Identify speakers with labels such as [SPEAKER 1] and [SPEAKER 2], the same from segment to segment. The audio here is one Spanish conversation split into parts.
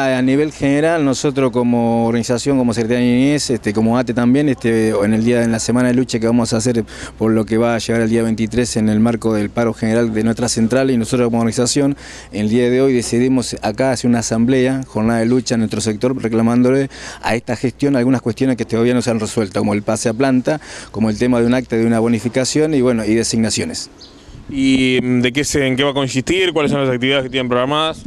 [SPEAKER 1] A nivel general, nosotros como organización, como Secretaría de Niñez, este, como ATE también, este, en el día en la semana de lucha que vamos a hacer por lo que va a llegar el día 23 en el marco del paro general de nuestra central y nosotros como organización, el día de hoy decidimos acá hacer una asamblea, jornada de lucha en nuestro sector, reclamándole a esta gestión algunas cuestiones que todavía no se han resuelto, como el pase a planta, como el tema de un acta de una bonificación y bueno, y designaciones.
[SPEAKER 2] ¿Y de qué se, en qué va a consistir? ¿Cuáles son las actividades que tienen programadas?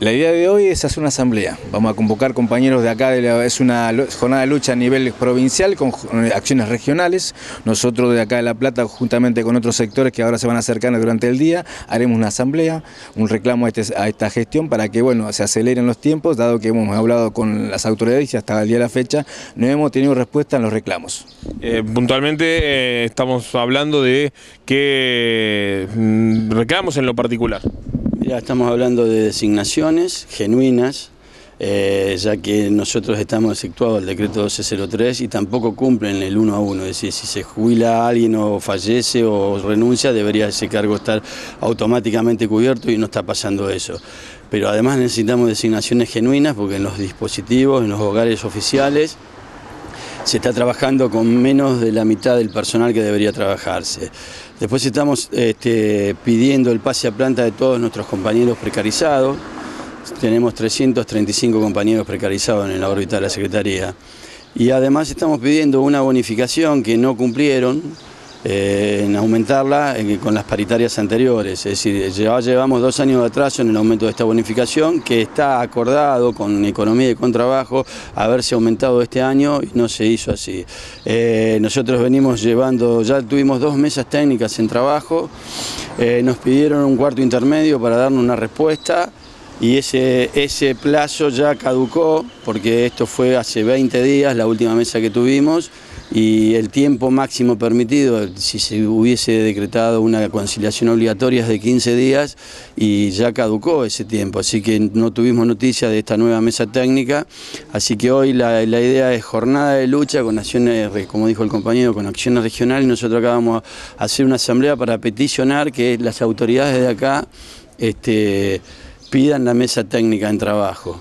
[SPEAKER 1] La idea de hoy es hacer una asamblea. Vamos a convocar compañeros de acá, es una jornada de lucha a nivel provincial con acciones regionales. Nosotros de acá de La Plata, juntamente con otros sectores que ahora se van a acercar durante el día, haremos una asamblea, un reclamo a, este, esta gestión para que bueno, se aceleren los tiempos, dado que hemos hablado con las autoridades y hasta el día de la fecha no hemos tenido respuesta en los reclamos.
[SPEAKER 2] Eh, puntualmente eh, estamos hablando de qué mm, reclamos en lo particular.
[SPEAKER 3] Ya estamos hablando de designaciones genuinas, eh, ya que nosotros estamos efectuados el decreto 1203 y tampoco cumplen el uno a uno, es decir, si se jubila alguien o fallece o renuncia, debería ese cargo estar automáticamente cubierto y no está pasando eso. Pero además necesitamos designaciones genuinas porque en los dispositivos, en los hogares oficiales, se está trabajando con menos de la mitad del personal que debería trabajarse. Después estamos este, pidiendo el pase a planta de todos nuestros compañeros precarizados. Tenemos 335 compañeros precarizados en la órbita de la Secretaría. Y además estamos pidiendo una bonificación que no cumplieron, eh, en aumentarla eh, con las paritarias anteriores. Es decir, llevamos dos años de atraso en el aumento de esta bonificación que está acordado con Economía y con Trabajo haberse aumentado este año y no se hizo así. Eh, nosotros venimos llevando, ya tuvimos dos mesas técnicas en trabajo, nos pidieron un cuarto intermedio para darnos una respuesta y ese, ese plazo ya caducó porque esto fue hace 20 días, la última mesa que tuvimos, y el tiempo máximo permitido, si se hubiese decretado una conciliación obligatoria es de 15 días y ya caducó ese tiempo, así que no tuvimos noticia de esta nueva mesa técnica, así que hoy la, idea es jornada de lucha con acciones, como dijo el compañero, con acciones regionales. Nosotros acá vamos a hacer una asamblea para peticionar que las autoridades de acá este, pidan la mesa técnica en trabajo.